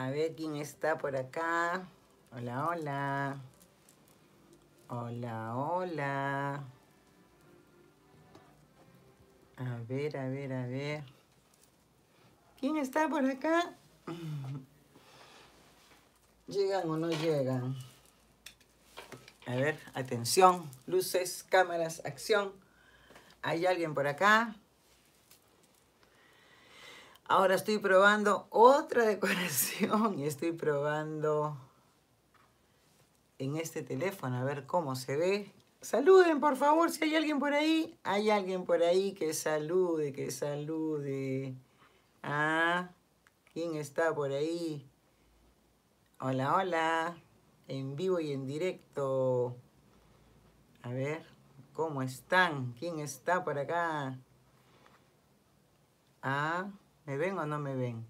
A ver quién está por acá. Hola, hola. Hola, hola. A ver, a ver, a ver. ¿Quién está por acá? ¿Llegan o no llegan? A ver, atención. Luces, cámaras, acción. ¿Hay alguien por acá? Ahora estoy probando otra decoración y estoy probando en este teléfono a ver cómo se ve. Saluden, por favor, si hay alguien por ahí. Hay alguien por ahí que salude, que salude. Ah, ¿quién está por ahí? Hola, hola. En vivo y en directo. A ver, ¿cómo están? ¿Quién está por acá? Ah. ¿Me ven o no me ven?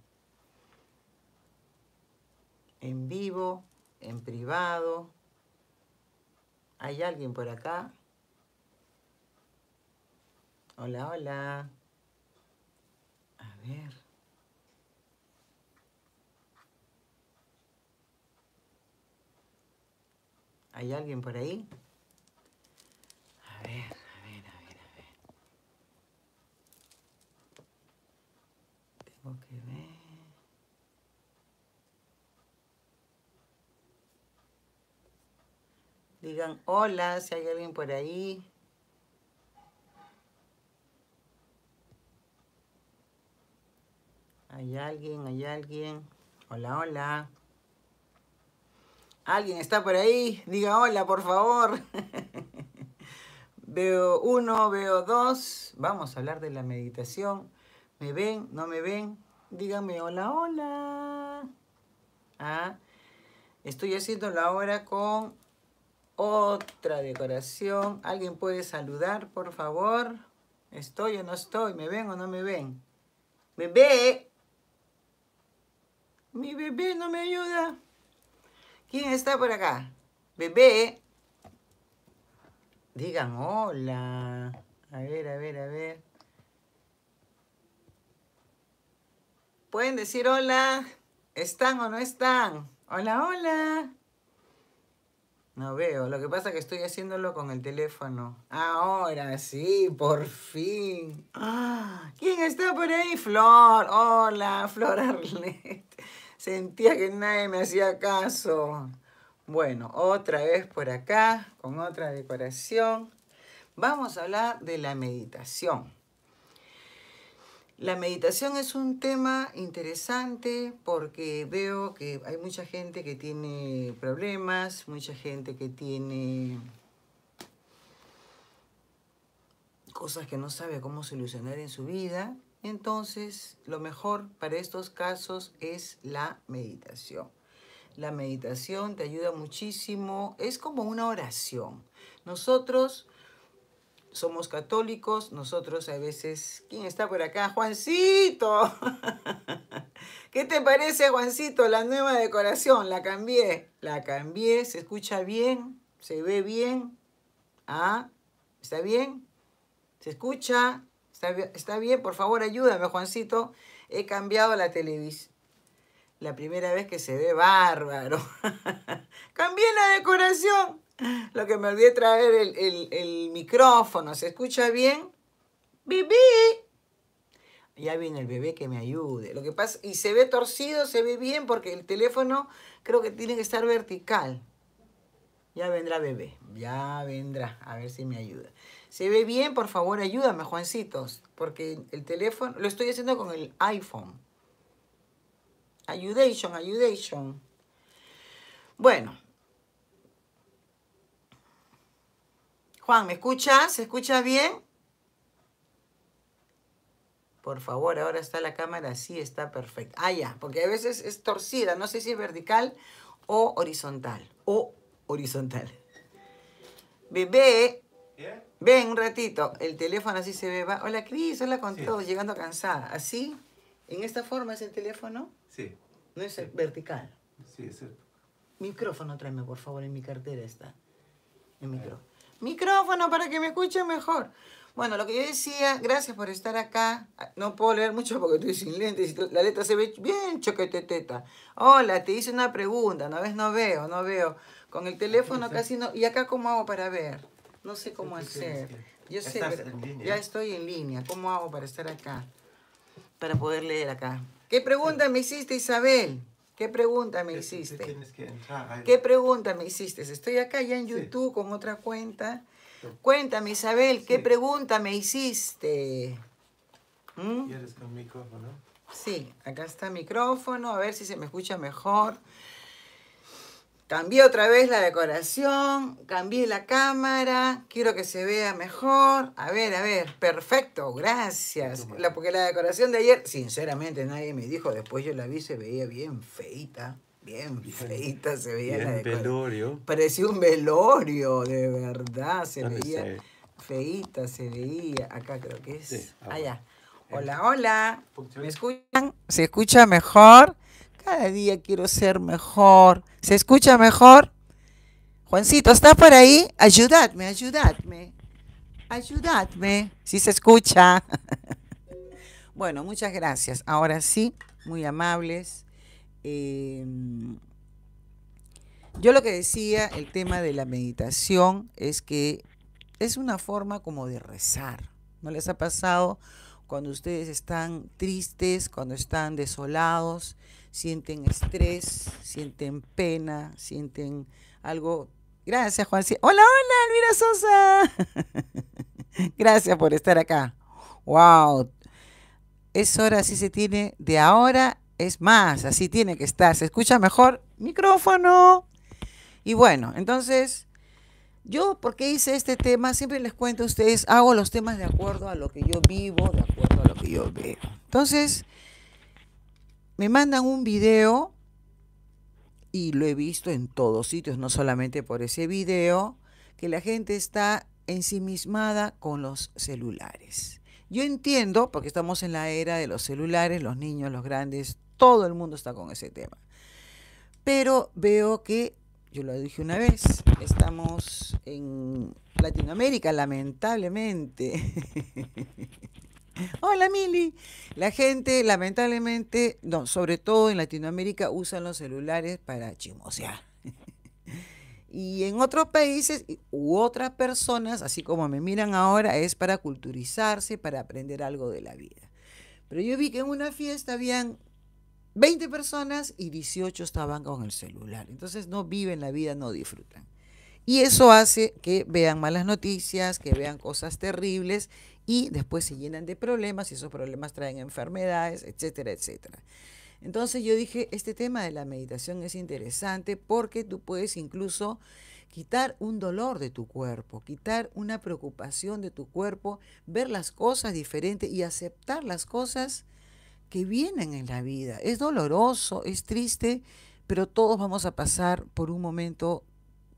En vivo, en privado. ¿Hay alguien por acá? Hola, hola. A ver. ¿Hay alguien por ahí? A ver. Digan hola si hay alguien por ahí. Hay alguien, hay alguien. Hola, hola. ¿Alguien está por ahí? Diga hola, por favor. veo uno, veo dos. Vamos a hablar de la meditación. ¿Me ven? ¿No me ven? Díganme hola, hola. Ah, estoy haciendo la hora con otra decoración. ¿Alguien puede saludar, por favor? ¿Estoy o no estoy? ¿Me ven o no me ven? ¡Bebé! Mi bebé no me ayuda. ¿Quién está por acá? Bebé. Digan hola. A ver, a ver, a ver. ¿Pueden decir hola? ¿Están o no están? Hola, hola. No veo, lo que pasa es que estoy haciéndolo con el teléfono. Ahora sí, por fin. Ah, ¿Quién está por ahí? Flor. Hola, Flor Arlet. Sentía que nadie me hacía caso. Bueno, otra vez por acá, con otra decoración. Vamos a hablar de la meditación. La meditación es un tema interesante porque veo que hay mucha gente que tiene problemas, mucha gente que tiene cosas que no sabe cómo solucionar en su vida. Entonces, lo mejor para estos casos es la meditación. La meditación te ayuda muchísimo, es como una oración. Nosotros somos católicos, nosotros a veces... ¿Quién está por acá? Juancito. ¿Qué te parece, Juancito, la nueva decoración? La cambié. La cambié, se escucha bien, se ve bien. ¿Ah? ¿Está bien? ¿Se escucha? ¿Está, está bien? Por favor, ayúdame, Juancito. He cambiado la televisión. La primera vez que se ve bárbaro. Cambié la decoración. Lo que me olvidé traer el, micrófono. ¿Se escucha bien? ¡Bebé! Ya viene el bebé que me ayude. Lo que pasa, y se ve torcido, se ve bien porque el teléfono creo que tiene que estar vertical. Ya vendrá bebé, ya vendrá, a ver si me ayuda. ¿Se ve bien? Por favor, ayúdame, Juancitos, porque el teléfono, lo estoy haciendo con el iPhone. Ayudation, ayudation. Bueno, Juan, ¿me escuchas? ¿Se escucha bien? Por favor, ahora está la cámara así, está perfecta. Ah, ya, porque a veces es torcida, no sé si es vertical o horizontal. O horizontal. Bebé, ven un ratito, el teléfono así se ve. Hola Cris, hola con todos, llegando cansada. ¿Así? ¿En esta forma es el teléfono? Sí. ¿No es vertical? Sí, es cierto. Micrófono tráeme, por favor, en mi cartera está. El micrófono micrófono para que me escuchen mejor. Bueno, lo que yo decía, gracias por estar acá. No puedo leer mucho porque estoy sin lentes y la letra se ve bien choqueteteta. Hola, te hice una pregunta, ¿no ves? No veo, no veo. Con el teléfono casi no. ¿Y acá cómo hago para ver? No sé cómo hacer. Yo sé, ya estoy en línea. ¿Cómo hago para estar acá? Para poder leer acá. ¿Qué pregunta me hiciste, Isabel? ¿Qué pregunta me hiciste? ¿Qué pregunta me hiciste? Estoy acá ya en YouTube con otra cuenta. Cuéntame, Isabel, ¿qué pregunta me hiciste? ¿Mm? ¿Quieres con micrófono? Sí, acá está el micrófono, a ver si se me escucha mejor. Cambié otra vez la decoración, cambié la cámara, quiero que se vea mejor. A ver, a ver, perfecto, gracias. La, porque la decoración de ayer, sinceramente nadie me dijo, después yo la vi, se veía bien feita, bien, feita se veía la decoración. velorio. Parecía un velorio, de verdad, se veía feita, se veía. Acá creo que es. Allá. Hola, hola. ¿Me escuchan? ¿Se escucha mejor? Cada día quiero ser mejor. ¿Se escucha mejor? Juancito, ¿está por ahí? Ayudadme, ayudadme. Ayudadme. Si se escucha. bueno, muchas gracias. Ahora sí, muy amables. Em, yo lo que decía, el tema de la meditación es que es una forma como de rezar. ¿No les ha pasado cuando ustedes están tristes, cuando están desolados? Sienten estrés, sienten pena, sienten algo. Gracias, Juan. Hola, hola, Elvira Sosa. Gracias por estar acá. Wow. Es hora, así se tiene. De ahora es más, así tiene que estar. Se escucha mejor. Micrófono. Y bueno, entonces, yo, ¿por qué hice este tema? Siempre les cuento a ustedes, hago los temas de acuerdo a lo que yo vivo, de acuerdo a lo que yo veo. Entonces, me mandan un video y lo he visto en todos sitios, no solamente por ese video, que la gente está ensimismada con los celulares. Yo entiendo, porque estamos en la era de los celulares, los niños, los grandes, todo el mundo está con ese tema. Pero veo que, yo lo dije una vez, estamos en Latinoamérica, lamentablemente. Hola Mili. La gente, lamentablemente, sobre todo en Latinoamérica, usan los celulares para chimosear. y en otros países u otras personas, así como me miran ahora, es para culturizarse, para aprender algo de la vida. Pero yo vi que en una fiesta habían 20 personas y 18 estaban con el celular. Entonces no viven la vida, no disfrutan. Y eso hace que vean malas noticias, que vean cosas terribles y después se llenan de problemas y esos problemas traen enfermedades, etcétera, etcétera. Entonces yo dije, este tema de la meditación es interesante porque tú puedes incluso quitar un dolor de tu cuerpo, quitar una preocupación de tu cuerpo, ver las cosas diferentes y aceptar las cosas que vienen en la vida. Es doloroso, es triste, pero todos vamos a pasar por un momento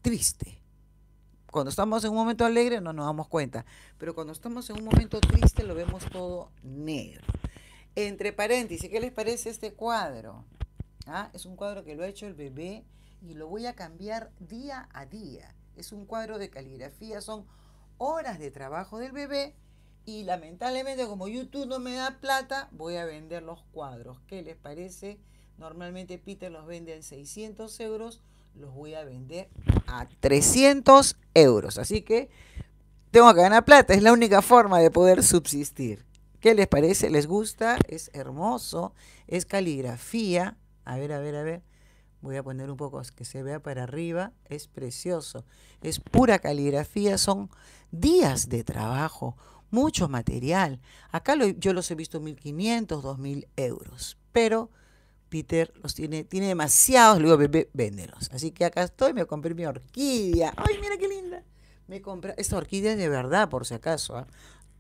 triste. Cuando estamos en un momento alegre no nos damos cuenta, pero cuando estamos en un momento triste lo vemos todo negro. Entre paréntesis, ¿qué les parece este cuadro? ¿Ah? Es un cuadro que lo ha hecho el bebé y lo voy a cambiar día a día. Es un cuadro de caligrafía, son horas de trabajo del bebé y lamentablemente como YouTube no me da plata, voy a vender los cuadros. ¿Qué les parece? Normalmente Peter los vende en 600 euros los voy a vender a 300 euros. Así que tengo que ganar plata, es la única forma de poder subsistir. ¿Qué les parece? ¿Les gusta? Es hermoso, es caligrafía. A ver, a ver, a ver. Voy a poner un poco que se vea para arriba. Es precioso. Es pura caligrafía. Son días de trabajo, mucho material. Acá yo los he visto 1.500, 2.000 euros. Pero Peter los tiene, tiene demasiados, le digo, bebé, véndelos. Así que acá estoy, me compré mi orquídea. ¡Ay, mira qué linda! Me compré, esta orquídea es de verdad, por si acaso. ¿ah?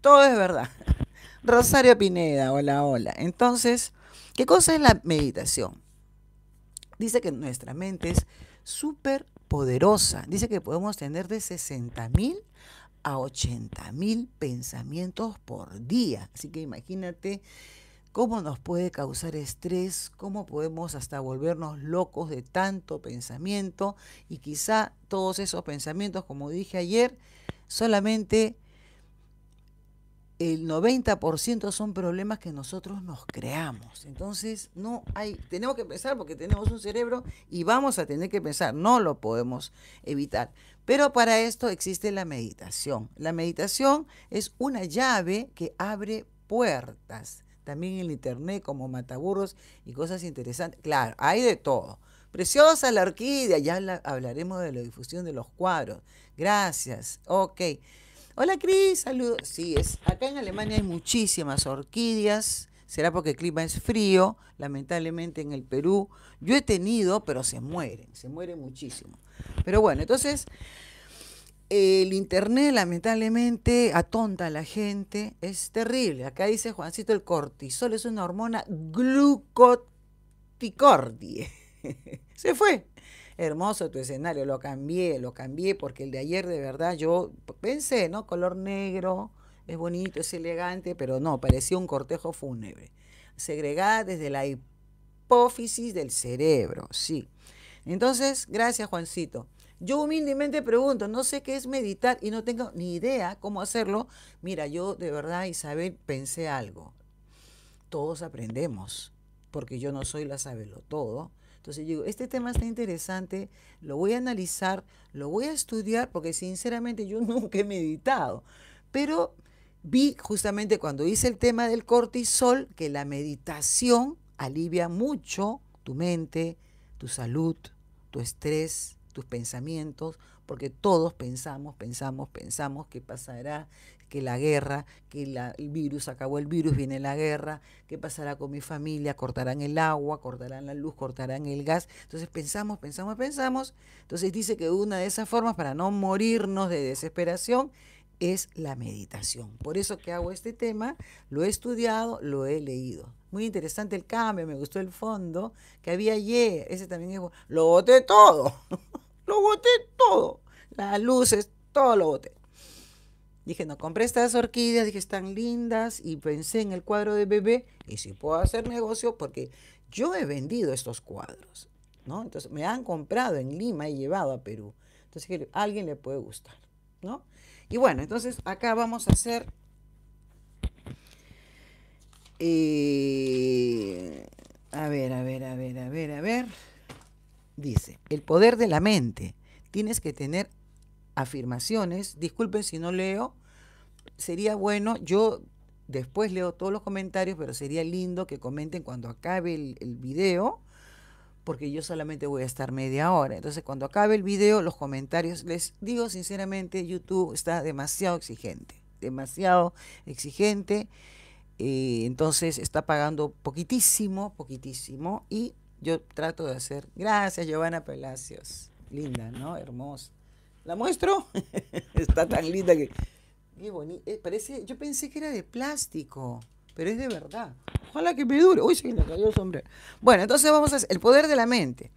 Todo es verdad. Rosario Pineda, hola, hola. Entonces, ¿qué cosa es la meditación? Dice que nuestra mente es súper poderosa. Dice que podemos tener de 60 mil a 80 mil pensamientos por día. Así que imagínate cómo nos puede causar estrés, cómo podemos hasta volvernos locos de tanto pensamiento y quizá todos esos pensamientos, como dije ayer, solamente el 90% son problemas que nosotros nos creamos. Entonces, no hay, tenemos que pensar porque tenemos un cerebro y vamos a tener que pensar, no lo podemos evitar. Pero para esto existe la meditación. La meditación es una llave que abre puertas. También en internet como mataburros y cosas interesantes. Claro, hay de todo. Preciosa la orquídea, ya hablaremos de la difusión de los cuadros. Gracias. Ok. Hola Cris, saludos. Sí, es, acá en Alemania hay muchísimas orquídeas. Será porque el clima es frío. Lamentablemente en el Perú yo he tenido, pero se mueren, se mueren muchísimo. Pero bueno, entonces el internet lamentablemente atonta a la gente, es terrible. Acá dice Juancito, el cortisol es una hormona glucoticordie. se fue hermoso tu escenario, lo cambié, lo cambié porque el de ayer de verdad yo pensé, ¿no? Color negro, es bonito, es elegante, pero no, parecía un cortejo fúnebre. Segregada desde la hipófisis del cerebro, sí. Entonces, gracias Juancito. Yo humildemente pregunto, no sé qué es meditar y no tengo ni idea cómo hacerlo. Mira, yo de verdad, Isabel, pensé algo. Todos aprendemos, porque yo no soy la sabelo todo entonces digo, este tema está interesante, lo voy a analizar, lo voy a estudiar, porque sinceramente yo nunca he meditado. Pero vi justamente cuando hice el tema del cortisol que la meditación alivia mucho tu mente, tu salud, tu estrés, tus pensamientos, porque todos pensamos, pensamos, pensamos qué pasará, que la guerra, que el virus, acabó el virus, viene la guerra, qué pasará con mi familia, cortarán el agua, cortarán la luz, cortarán el gas. Entonces pensamos, pensamos, pensamos. Entonces dice que una de esas formas para no morirnos de desesperación es la meditación. Por eso que hago este tema, lo he estudiado, lo he leído. Muy interesante el cambio, me gustó el fondo que había ayer. Ese también es Lo boté todo. lo boté todo. Las luces, todo lo boté. Dije, no, compré estas orquídeas, dije, están lindas y pensé en el cuadro de bebé y si puedo hacer negocio porque yo he vendido estos cuadros, ¿no? Entonces me han comprado en Lima y llevado a Perú. Entonces a alguien le puede gustar, ¿no? Y bueno, entonces acá vamos a hacer... Eh, a ver, a ver, a ver, a ver, a ver. Dice, el poder de la mente. Tienes que tener afirmaciones. Disculpen si no leo. Sería bueno, yo después leo todos los comentarios, pero sería lindo que comenten cuando acabe el, video, porque yo solamente voy a estar media hora. Entonces, cuando acabe el video, los comentarios, les digo sinceramente, YouTube está demasiado exigente, demasiado exigente. Eh, entonces, está pagando poquitísimo, poquitísimo, y yo trato de hacer. Gracias, Giovanna Palacios. Linda, ¿no? Hermosa. ¿La muestro? Está tan linda que... Qué bonita. Eh, parece, yo pensé que era de plástico, pero es de verdad. Ojalá que me dure. Uy, se me cayó el sombrero. Bueno, entonces vamos a hacer el poder de la mente.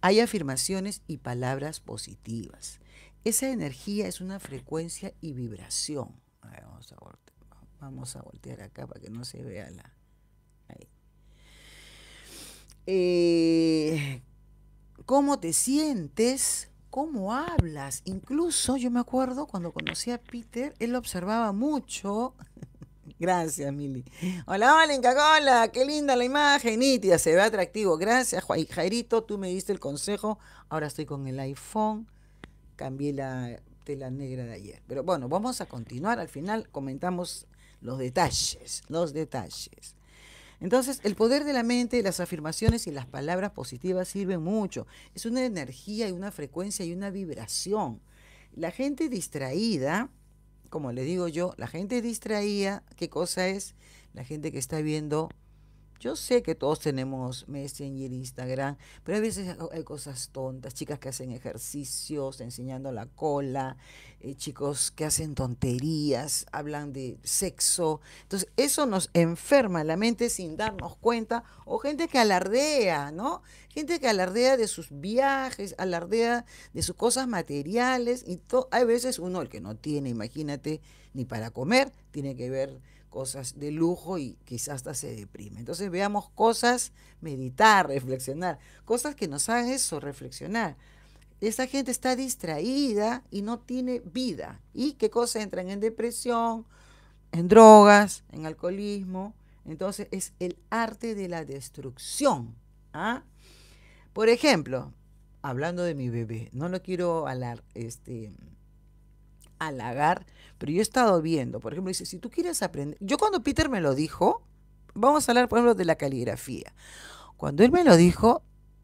Hay afirmaciones y palabras positivas. Esa energía es una frecuencia y vibración. vamos, a voltear, vamos a voltear acá para que no se vea la... Eh, ¿Cómo te sientes cómo hablas. Incluso yo me acuerdo cuando conocí a Peter, él observaba mucho. Gracias, Mili. Hola, hola, Inca qué linda la imagen, nítida, se ve atractivo. Gracias, Jairito, tú me diste el consejo. Ahora estoy con el iPhone, cambié la tela negra de ayer. Pero bueno, vamos a continuar. Al final comentamos los detalles, los detalles. Entonces, el poder de la mente, las afirmaciones y las palabras positivas sirven mucho. Es una energía y una frecuencia y una vibración. La gente distraída, como le digo yo, la gente distraída, ¿qué cosa es? La gente que está viendo yo sé que todos tenemos Messenger, Instagram, pero a veces hay cosas tontas, chicas que hacen ejercicios enseñando la cola, eh, chicos que hacen tonterías, hablan de sexo. Entonces, eso nos enferma la mente sin darnos cuenta, o gente que alardea, ¿no? Gente que alardea de sus viajes, alardea de sus cosas materiales, y hay veces uno, el que no tiene, imagínate, ni para comer, tiene que ver cosas de lujo y quizás hasta se deprime. Entonces veamos cosas, meditar, reflexionar, cosas que nos hagan eso, reflexionar. Esa gente está distraída y no tiene vida. ¿Y qué cosas entran en depresión? en drogas, en alcoholismo. Entonces es el arte de la destrucción. ¿ah? Por ejemplo, hablando de mi bebé, no lo quiero alar, este, pero yo he estado viendo, por ejemplo, dice, si tú quieres aprender, yo cuando Peter me lo dijo, vamos a hablar, por ejemplo, de la caligrafía. Cuando él me lo dijo,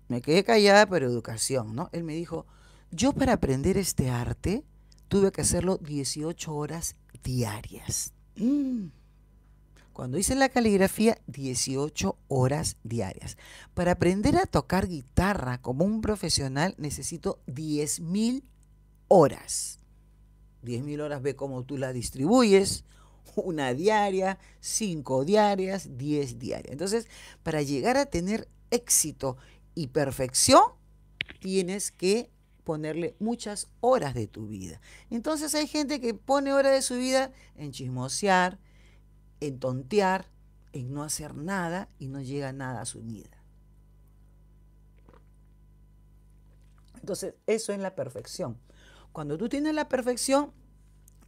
me quedé callada por educación, ¿no? Él me dijo, yo para aprender este arte tuve que hacerlo 18 horas diarias. Mm. Cuando hice la caligrafía, 18 horas diarias. Para aprender a tocar guitarra como un profesional necesito 10.000 horas. 10.000 horas ve cómo tú la distribuyes, una diaria, cinco diarias, 10 diarias. Entonces, para llegar a tener éxito y perfección, tienes que ponerle muchas horas de tu vida. Entonces hay gente que pone horas de su vida en chismosear, en tontear, en no hacer nada y no llega nada a su vida. Entonces, eso es la perfección. Cuando tú tienes la perfección,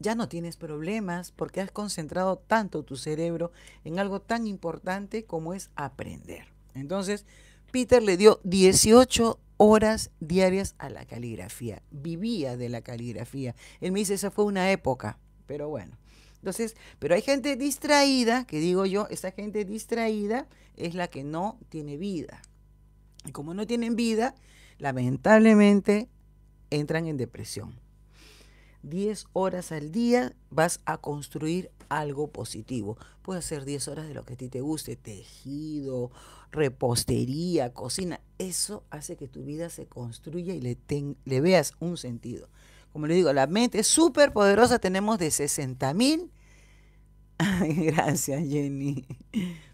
ya no tienes problemas porque has concentrado tanto tu cerebro en algo tan importante como es aprender. Entonces, Peter le dio 18 horas diarias a la caligrafía. Vivía de la caligrafía. Él me dice, esa fue una época, pero bueno. Entonces, pero hay gente distraída, que digo yo, esa gente distraída es la que no tiene vida. Y como no tienen vida, lamentablemente entran en depresión. 10 horas al día vas a construir algo positivo. Puede ser 10 horas de lo que a ti te guste, tejido, repostería, cocina. Eso hace que tu vida se construya y le, le veas un sentido. Como le digo, la mente es súper poderosa. Tenemos de 60 mil. Gracias, Jenny.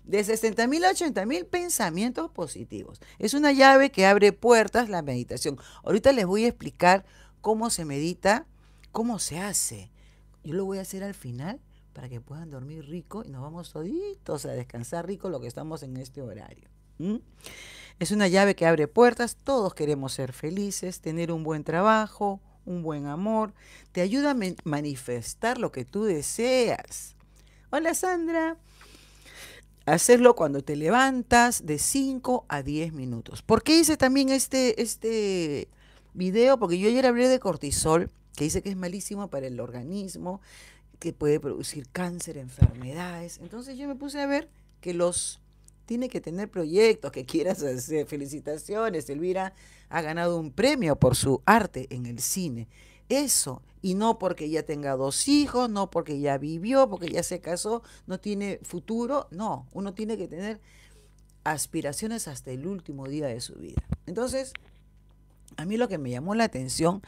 De 60 mil a 80 mil pensamientos positivos. Es una llave que abre puertas la meditación. Ahorita les voy a explicar cómo se medita, cómo se hace. Yo lo voy a hacer al final para que puedan dormir rico y nos vamos toditos a descansar rico lo que estamos en este horario. Es una llave que abre puertas, todos queremos ser felices, tener un buen trabajo, un buen amor, te ayuda a manifestar lo que tú deseas. Hola Sandra. Hacerlo cuando te levantas de 5 a 10 minutos. ¿Por qué hice también este, este video? Porque yo ayer hablé de cortisol, que dice que es malísimo para el organismo, que puede producir cáncer, enfermedades. Entonces yo me puse a ver que los tiene que tener proyectos que quieras hacer. Felicitaciones, Elvira ha ganado un premio por su arte en el cine. Eso, y no porque ya tenga dos hijos, no porque ya vivió, porque ya se casó, no tiene futuro, no, uno tiene que tener aspiraciones hasta el último día de su vida. Entonces, a mí lo que me llamó la atención,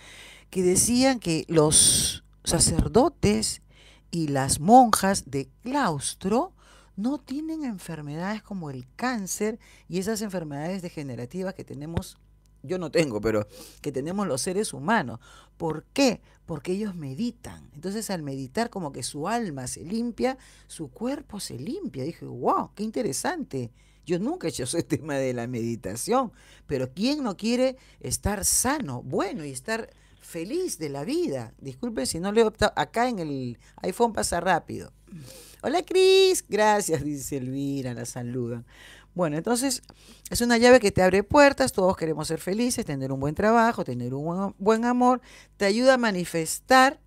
que decían que los sacerdotes y las monjas de claustro no tienen enfermedades como el cáncer y esas enfermedades degenerativas que tenemos, yo no tengo, pero que tenemos los seres humanos. ¿Por qué? Porque ellos meditan. Entonces al meditar como que su alma se limpia, su cuerpo se limpia. Dije, wow, qué interesante. Yo nunca he hecho ese tema de la meditación, pero ¿quién no quiere estar sano, bueno y estar feliz de la vida. Disculpen si no leo acá en el iPhone pasa rápido. Hola Cris, gracias, dice Elvira, la saluda. Bueno, entonces es una llave que te abre puertas, todos queremos ser felices, tener un buen trabajo, tener un buen amor, te ayuda a manifestar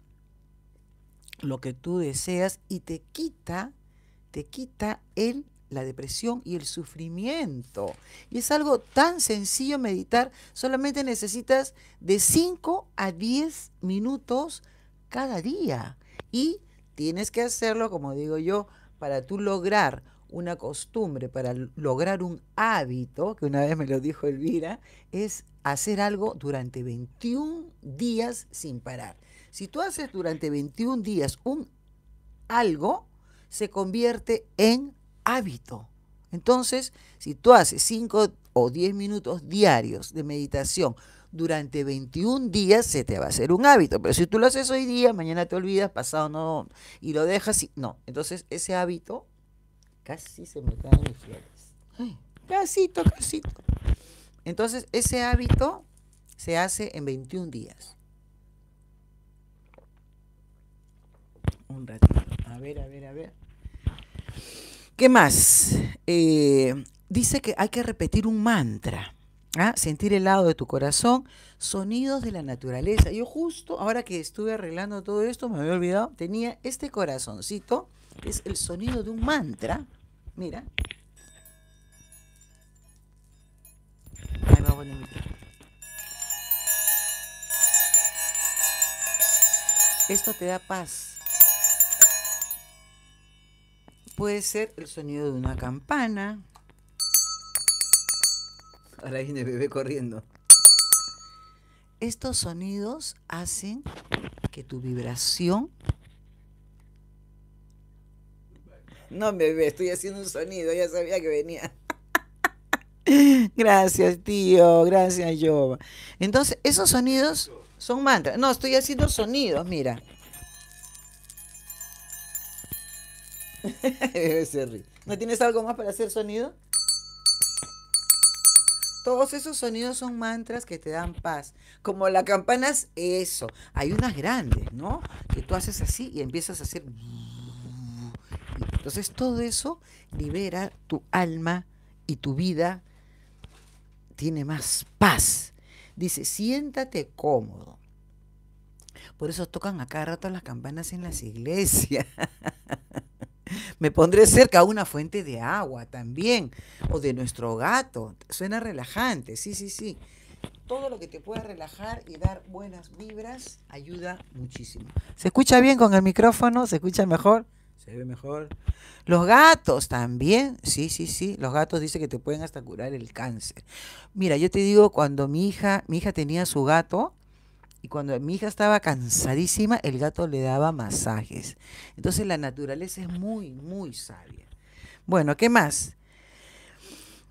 lo que tú deseas y te quita, te quita el la depresión y el sufrimiento. Y es algo tan sencillo meditar, solamente necesitas de 5 a 10 minutos cada día. Y tienes que hacerlo, como digo yo, para tú lograr una costumbre, para lograr un hábito, que una vez me lo dijo Elvira, es hacer algo durante 21 días sin parar. Si tú haces durante 21 días un algo, se convierte en hábito. Entonces, si tú haces 5 o 10 minutos diarios de meditación durante 21 días, se te va a hacer un hábito. Pero si tú lo haces hoy día, mañana te olvidas, pasado no, y lo dejas, y, no. Entonces, ese hábito, casi se me caen mis flores. casito, casito. Entonces, ese hábito se hace en 21 días. Un ratito. A A ver, a ver, a ver. ¿Qué más? Eh, dice que hay que repetir un mantra. ¿ah? Sentir el lado de tu corazón, sonidos de la naturaleza. Yo justo, ahora que estuve arreglando todo esto, me había olvidado, tenía este corazoncito, que es el sonido de un mantra. Mira. Ahí va a poner mi Esto te da paz. Puede ser el sonido de una campana. Ahora viene el bebé corriendo. Estos sonidos hacen que tu vibración... No, bebé, estoy haciendo un sonido, ya sabía que venía. Gracias, tío, gracias, yo. Entonces, esos sonidos son mantras. No, estoy haciendo sonidos, mira. ¿No tienes algo más para hacer sonido? Todos esos sonidos son mantras que te dan paz. Como la campana es eso. Hay unas grandes, ¿no? Que tú haces así y empiezas a hacer... Entonces todo eso libera tu alma y tu vida tiene más paz. Dice, siéntate cómodo. Por eso tocan a cada rato las campanas en las iglesias. Me pondré cerca a una fuente de agua también, o de nuestro gato. Suena relajante, sí, sí, sí. Todo lo que te pueda relajar y dar buenas vibras ayuda muchísimo. ¿Se escucha bien con el micrófono? ¿Se escucha mejor? ¿Se ve mejor? Los gatos también, sí, sí, sí. Los gatos dicen que te pueden hasta curar el cáncer. Mira, yo te digo, cuando mi hija, mi hija tenía su gato, y cuando mi hija estaba cansadísima, el gato le daba masajes. Entonces la naturaleza es muy, muy sabia. Bueno, ¿qué más?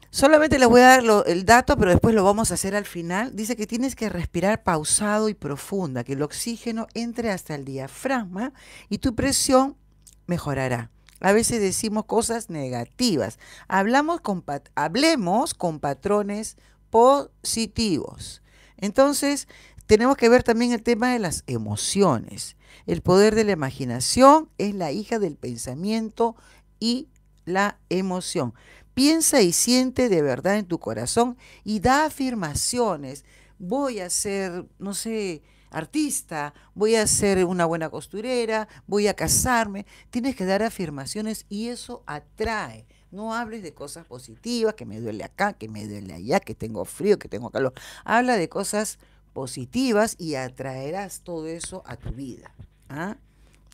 Solamente les voy a dar el dato, pero después lo vamos a hacer al final. Dice que tienes que respirar pausado y profunda, que el oxígeno entre hasta el diafragma y tu presión mejorará. A veces decimos cosas negativas. Hablamos con hablemos con patrones positivos. Entonces, tenemos que ver también el tema de las emociones. El poder de la imaginación es la hija del pensamiento y la emoción. Piensa y siente de verdad en tu corazón y da afirmaciones. Voy a ser, no sé, artista, voy a ser una buena costurera, voy a casarme. Tienes que dar afirmaciones y eso atrae. No hables de cosas positivas, que me duele acá, que me duele allá, que tengo frío, que tengo calor. Habla de cosas positivas y atraerás todo eso a tu vida. ¿ah?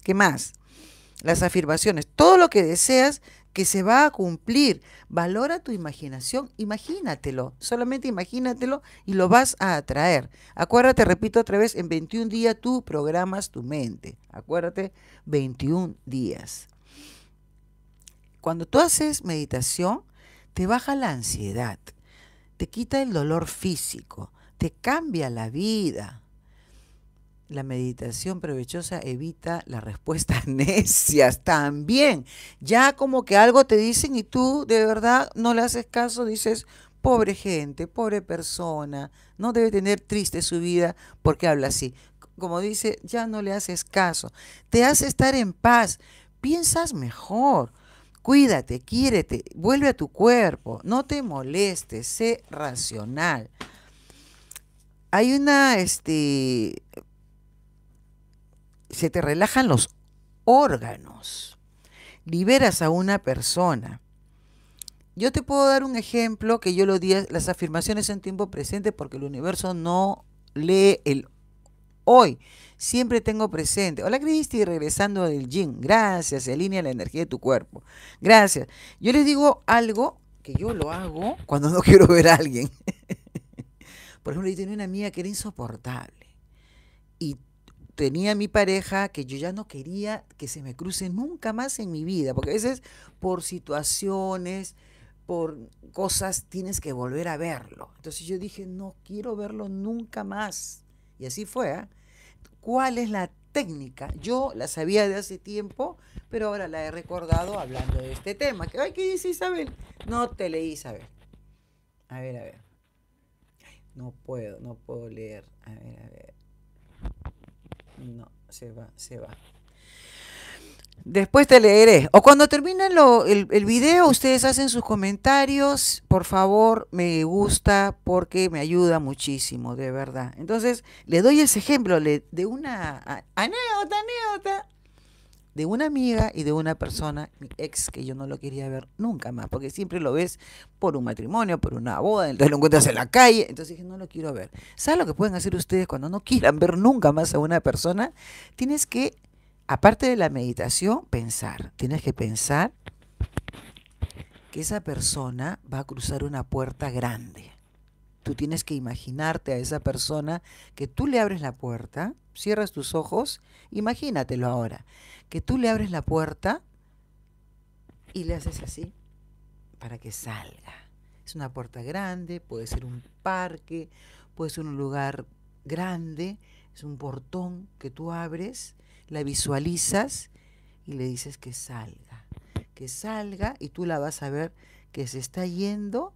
¿Qué más? Las afirmaciones. Todo lo que deseas que se va a cumplir. Valora tu imaginación, imagínatelo, solamente imagínatelo y lo vas a atraer. Acuérdate, repito otra vez, en 21 días tú programas tu mente. Acuérdate, 21 días. Cuando tú haces meditación, te baja la ansiedad, te quita el dolor físico, te cambia la vida la meditación provechosa evita las respuestas necias también. Ya como que algo te dicen y tú de verdad no le haces caso, dices, pobre gente, pobre persona, no debe tener triste su vida porque habla así. Como dice, ya no le haces caso. Te hace estar en paz, piensas mejor. Cuídate, quiérete, vuelve a tu cuerpo, no te molestes, sé racional. Hay una este, se te relajan los órganos, liberas a una persona. Yo te puedo dar un ejemplo que yo lo di, las afirmaciones en tiempo presente porque el universo no lee el hoy. Siempre tengo presente. Hola Cristi, regresando del gym. Gracias, se alinea la energía de tu cuerpo. Gracias. Yo les digo algo que yo lo hago cuando no quiero ver a alguien. Por ejemplo, yo tenía una amiga que era insoportable. Y tenía mi pareja que yo ya no quería que se me cruce nunca más en mi vida, porque a veces por situaciones, por cosas, tienes que volver a verlo. Entonces yo dije, no quiero verlo nunca más. Y así fue. ¿ah? ¿Cuál es la técnica? Yo la sabía de hace tiempo, pero ahora la he recordado hablando de este tema. ¿Qué, ¿qué dice Isabel? No te leí, Isabel. A ver, a ver. No puedo, no puedo leer. A ver, a ver. No, se va, se va. Después te leeré. O cuando termine el, el, video, ustedes hacen sus comentarios. Por favor, me gusta porque me ayuda muchísimo, de verdad. Entonces, le doy ese ejemplo de una anécdota, anécdota, de una amiga y de una persona, mi ex, que yo no lo quería ver nunca más, porque siempre lo ves por un matrimonio, por una boda, entonces lo encuentras en la calle. Entonces dije, no lo quiero ver. ¿Sabes lo que pueden hacer ustedes cuando no quieran ver nunca más a una persona? Tienes que aparte de la meditación, pensar. Tienes que pensar que esa persona va a cruzar una puerta grande. Tú tienes que imaginarte a esa persona que tú le abres la puerta, cierras tus ojos, imagínatelo ahora, que tú le abres la puerta y le haces así para que salga. Es una puerta grande, puede ser un parque, puede ser un lugar grande, es un portón que tú abres la visualizas y le dices que salga, que salga y tú la vas a ver que se está yendo,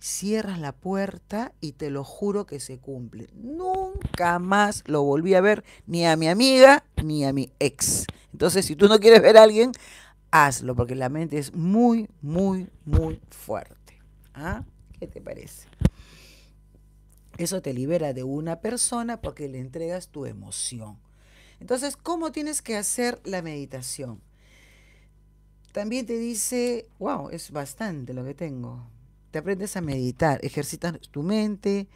cierras la puerta y te lo juro que se cumple. Nunca más lo volví a ver ni a mi amiga ni a mi ex. Entonces, si tú no quieres ver a alguien, hazlo, porque la mente es muy, muy, muy fuerte. ¿Ah? ¿Qué te parece? Eso te libera de una persona porque le entregas tu emoción. Entonces, ¿cómo tienes que hacer la meditación? También te dice, wow, es bastante lo que tengo. Te aprendes a meditar, ejercitas tu mente.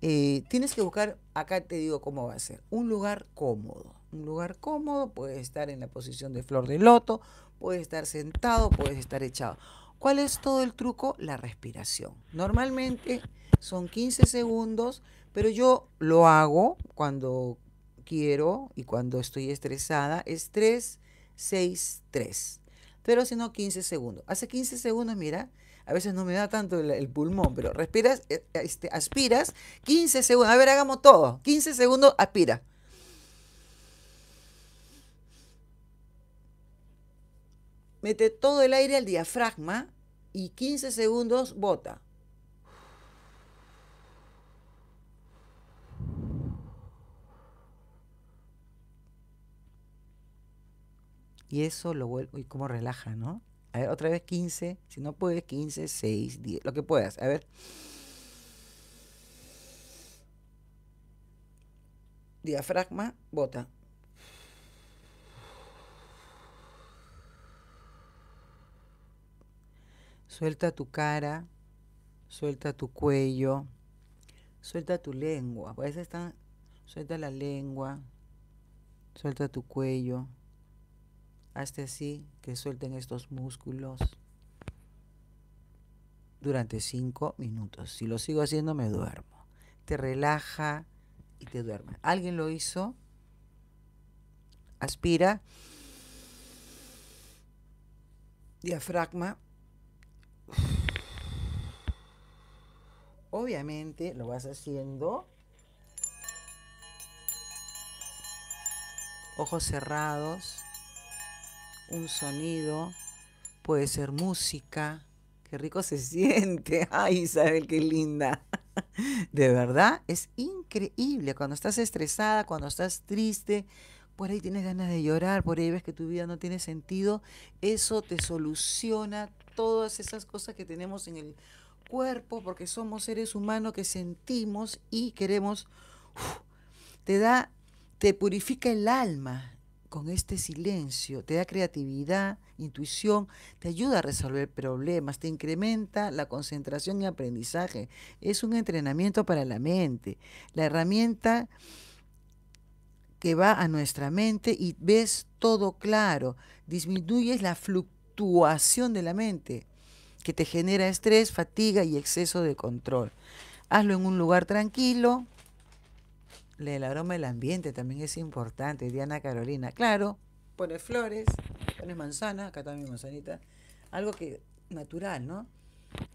Eh, tienes que buscar, acá te digo cómo va a ser, un lugar cómodo. Un lugar cómodo, puedes estar en la posición de flor de loto, puedes estar sentado, puedes estar echado. ¿Cuál es todo el truco? La respiración. Normalmente son 15 segundos, pero yo lo hago cuando quiero y cuando estoy estresada es 3, 6, 3. Pero si no, 15 segundos. Hace 15 segundos, mira, a veces no me da tanto el, pulmón, pero respiras, eh, este, aspiras 15 segundos. A ver, hagamos todo. 15 segundos, aspira. Mete todo el aire al diafragma y 15 segundos bota. Y eso lo vuelvo, y cómo relaja, ¿no? A ver, otra vez 15, si no puedes, 15, 6, 10, lo que puedas. A ver. Diafragma, bota. Suelta tu cara, suelta tu cuello, suelta tu lengua. A veces está, suelta la lengua, suelta tu cuello, Hazte así que suelten estos músculos durante cinco minutos. Si lo sigo haciendo, me duermo. Te relaja y te duerme. ¿Alguien lo hizo? Aspira. Diafragma. Obviamente lo vas haciendo. Ojos cerrados un sonido, puede ser música. Qué rico se siente. Ay, Isabel, qué linda. De verdad, es increíble. Cuando estás estresada, cuando estás triste, por ahí tienes ganas de llorar, por ahí ves que tu vida no tiene sentido, eso te soluciona todas esas cosas que tenemos en el cuerpo, porque somos seres humanos que sentimos y queremos, te da, te purifica el alma, con este silencio, te da creatividad, intuición, te ayuda a resolver problemas, te incrementa la concentración y aprendizaje. Es un entrenamiento para la mente. La herramienta que va a nuestra mente y ves todo claro, disminuyes la fluctuación de la mente que te genera estrés, fatiga y exceso de control. Hazlo en un lugar tranquilo, el aroma del ambiente también es importante, Diana Carolina. Claro, pones flores, pones manzana, acá también manzanita, algo que natural, ¿no?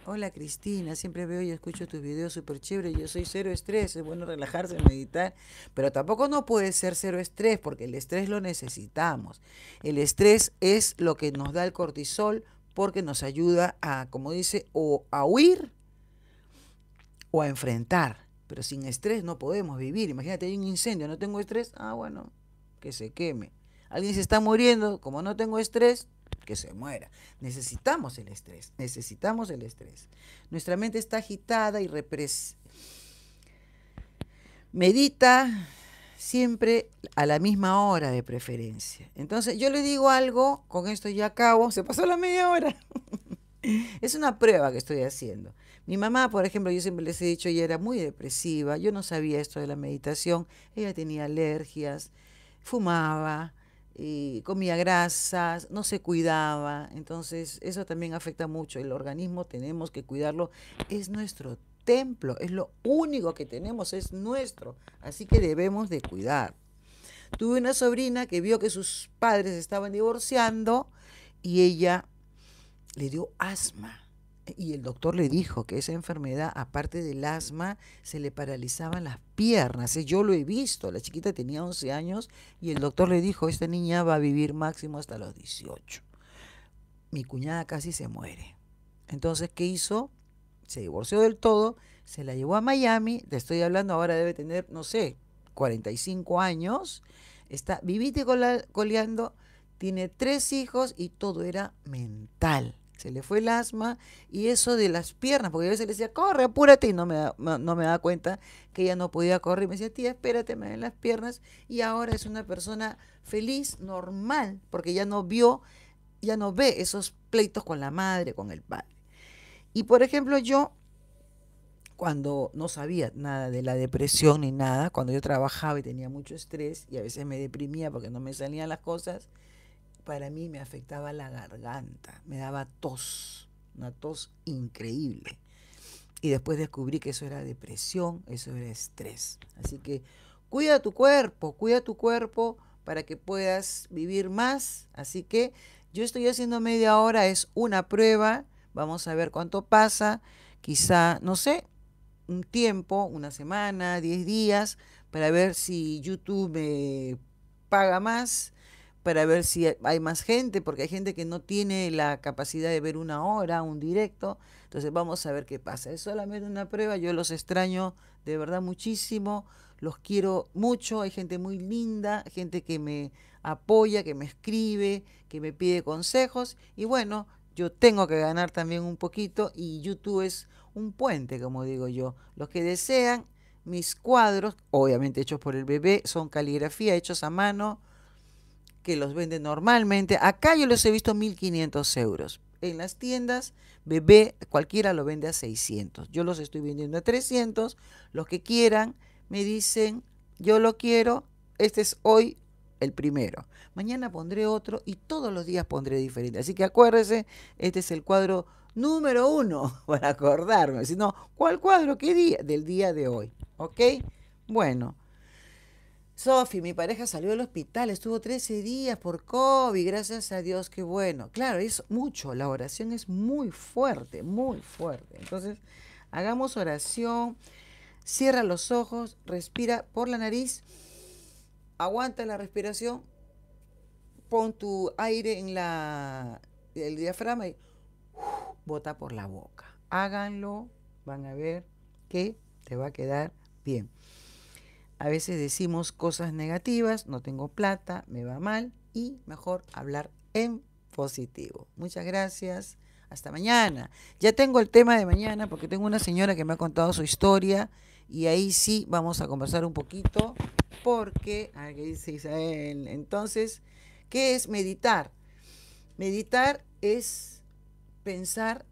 Hola Cristina, siempre veo y escucho tus videos súper chévere. Yo soy cero estrés, es bueno relajarse, meditar, pero tampoco no puede ser cero estrés porque el estrés lo necesitamos. El estrés es lo que nos da el cortisol porque nos ayuda a, como dice, o a huir o a enfrentar. Pero sin estrés no podemos vivir. Imagínate, hay un incendio, no tengo estrés, ah, bueno, que se queme. alguien se está muriendo, como no tengo estrés, que se muera. Necesitamos el estrés, necesitamos el estrés. Nuestra mente está agitada y repres medita siempre a la misma hora de preferencia. Entonces, yo le digo algo, con esto ya acabo, se pasó la media hora. es una prueba que estoy haciendo. Mi mamá, por ejemplo, yo siempre les he dicho, ella era muy depresiva, yo no sabía esto de la meditación, ella tenía alergias, fumaba, y comía grasas, no se cuidaba, entonces eso también afecta mucho. El organismo tenemos que cuidarlo, es nuestro templo, es lo único que tenemos, es nuestro, así que debemos de cuidar. Tuve una sobrina que vio que sus padres estaban divorciando y ella le dio asma. Y el doctor le dijo que esa enfermedad, aparte del asma, se le paralizaban las piernas. Yo lo he visto, la chiquita tenía 11 años y el doctor le dijo, esta niña va a vivir máximo hasta los 18. Mi cuñada casi se muere. Entonces, ¿qué hizo? Se divorció del todo, se la llevó a Miami, te estoy hablando, ahora debe tener, no sé, 45 años, está vivite coleando, tiene tres hijos y todo era mental se le fue el asma y eso de las piernas, porque a veces le decía, corre, apúrate, y no me, da, no, me da cuenta que ella no podía correr. Y me decía, tía, espérate, me ven las piernas. Y ahora es una persona feliz, normal, porque ya no vio, ya no ve esos pleitos con la madre, con el padre. Y por ejemplo, yo, cuando no sabía nada de la depresión ni nada, cuando yo trabajaba y tenía mucho estrés y a veces me deprimía porque no me salían las cosas, para mí me afectaba la garganta, me daba tos, una tos increíble. Y después descubrí que eso era depresión, eso era estrés. Así que cuida tu cuerpo, cuida tu cuerpo para que puedas vivir más. Así que yo estoy haciendo media hora, es una prueba, vamos a ver cuánto pasa, quizá, no sé, un tiempo, una semana, diez días, para ver si YouTube me paga más para ver si hay más gente, porque hay gente que no tiene la capacidad de ver una hora, un directo. Entonces vamos a ver qué pasa. Es solamente una prueba, yo los extraño de verdad muchísimo, los quiero mucho, hay gente muy linda, gente que me apoya, que me escribe, que me pide consejos y bueno, yo tengo que ganar también un poquito y YouTube es un puente, como digo yo. Los que desean mis cuadros, obviamente hechos por el bebé, son caligrafía, hechos a mano, que los venden normalmente. Acá yo los he visto 1.500 euros. En las tiendas, bebé, cualquiera lo vende a 600. Yo los estoy vendiendo a 300. Los que quieran me dicen, yo lo quiero, este es hoy el primero. Mañana pondré otro y todos los días pondré diferente. Así que acuérdese, este es el cuadro número uno para acordarme. Si no, ¿cuál cuadro? ¿Qué día? Del día de hoy. ¿Ok? Bueno. Sofi, mi pareja salió del hospital, estuvo 13 días por COVID, gracias a Dios, qué bueno. Claro, es mucho, la oración es muy fuerte, muy fuerte. Entonces, hagamos oración, cierra los ojos, respira por la nariz, aguanta la respiración, pon tu aire en la, el diafragma y bota por la boca. Háganlo, van a ver que te va a quedar bien. A veces decimos cosas negativas, no tengo plata, me va mal y mejor hablar en positivo. Muchas gracias. Hasta mañana. Ya tengo el tema de mañana porque tengo una señora que me ha contado su historia y ahí sí vamos a conversar un poquito porque, ¿qué dice Isabel? Entonces, ¿qué es meditar? Meditar es pensar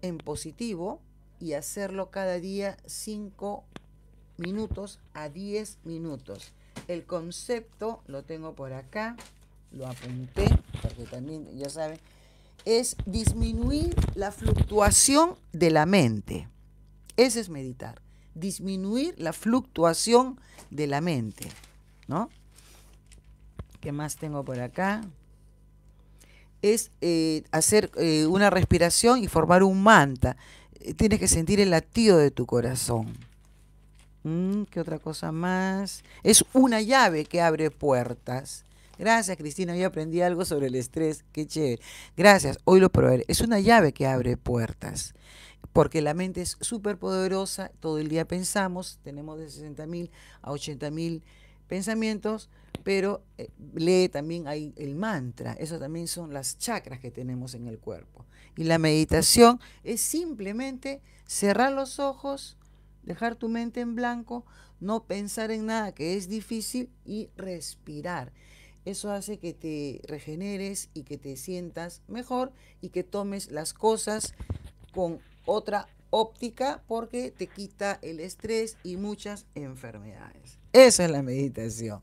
en positivo y hacerlo cada día cinco minutos a 10 minutos. El concepto lo tengo por acá, lo apunté, porque también, ya saben, es disminuir la fluctuación de la mente. Ese es meditar. Disminuir la fluctuación de la mente. ¿No? ¿Qué más tengo por acá? Es eh, hacer eh, una respiración y formar un manta. Eh, tienes que sentir el latido de tu corazón. Mm, ¿Qué otra cosa más? Es una llave que abre puertas. Gracias, Cristina. Yo aprendí algo sobre el estrés. Qué chévere. Gracias. Hoy lo probé. Es una llave que abre puertas. Porque la mente es súper poderosa. Todo el día pensamos. Tenemos de 60 mil a 80 mil pensamientos, pero eh, lee también ahí el mantra. Eso también son las chakras que tenemos en el cuerpo. Y la meditación es simplemente cerrar los ojos, dejar tu mente en blanco, no pensar en nada que es difícil y respirar. Eso hace que te regeneres y que te sientas mejor y que tomes las cosas con otra óptica porque te quita el estrés y muchas enfermedades. Esa es la meditación.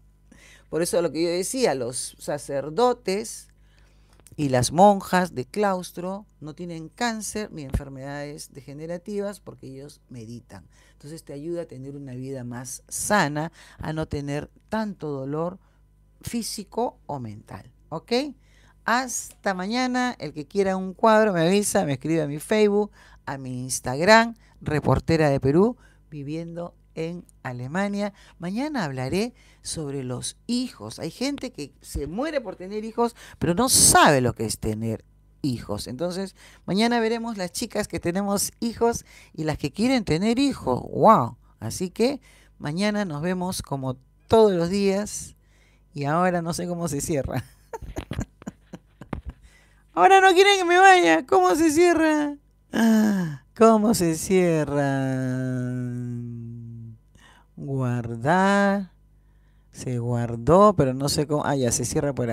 Por eso lo que yo decía, los sacerdotes y las monjas de claustro no tienen cáncer ni enfermedades degenerativas porque ellos meditan. Entonces te ayuda a tener una vida más sana, a no tener tanto dolor físico o mental. ¿Ok? Hasta mañana. El que quiera un cuadro me avisa, me escribe a mi Facebook, a mi Instagram, reportera de Perú, viviendo en Alemania. Mañana hablaré sobre los hijos. Hay gente que se muere por tener hijos, pero no sabe lo que es tener hijos. Entonces, mañana veremos las chicas que tenemos hijos y las que quieren tener hijos. ¡Wow! Así que mañana nos vemos como todos los días y ahora no sé cómo se cierra. ahora no quieren que me vaya. ¿Cómo se cierra? ¿Cómo se cierra? Guardar. Se guardó, pero no sé cómo. Ah, ya se cierra por aquí.